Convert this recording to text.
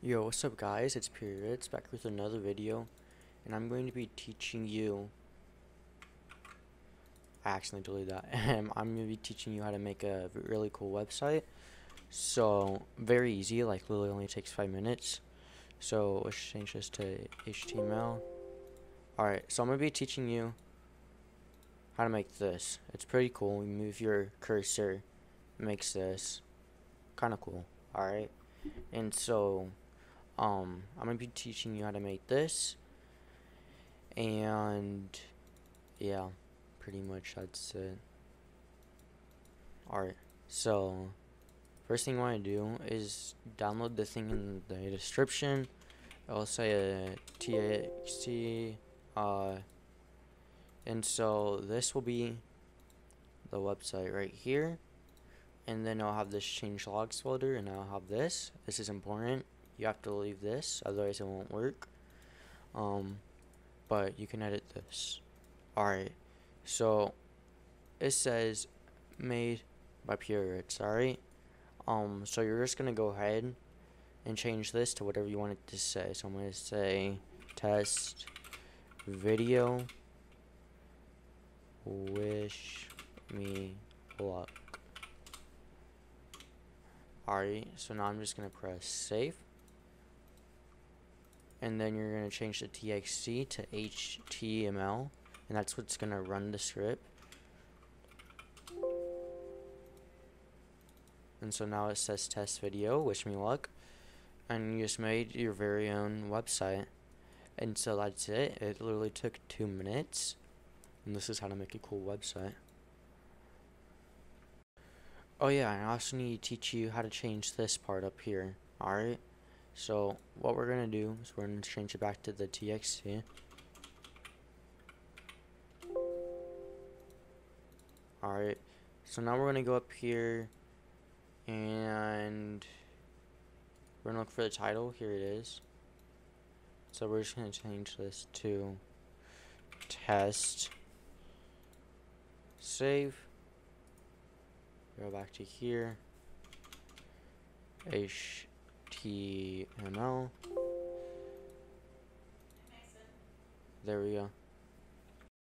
Yo, what's up guys? It's Periods back with another video and I'm going to be teaching you I accidentally deleted that. I'm going to be teaching you how to make a really cool website. So, very easy, like literally only takes 5 minutes. So, let's change this to HTML. Alright, so I'm going to be teaching you how to make this. It's pretty cool. You move your cursor, makes this kind of cool. Alright, and so um, I'm going to be teaching you how to make this. And yeah, pretty much that's it. Alright, so first thing you want to do is download the thing in the description. It'll say a TXT, uh, and so this will be the website right here. And then I'll have this change logs folder, and I'll have this. This is important you have to leave this otherwise it won't work. Um, but you can edit this. Alright so it says made by Purits alright? Um, so you're just gonna go ahead and change this to whatever you want it to say. So I'm gonna say test video wish me luck. Alright so now I'm just gonna press save and then you're going to change the txt to html and that's what's going to run the script. And so now it says test video wish me luck. And you just made your very own website. And so that's it. It literally took two minutes. And this is how to make a cool website. Oh yeah I also need to teach you how to change this part up here. Alright so what we're going to do is we're to change it back to the TXT. Alright, so now we're going to go up here and we're to look for the title. Here it is. So we're just going to change this to test. Save. Go back to here. H HTML. There we go.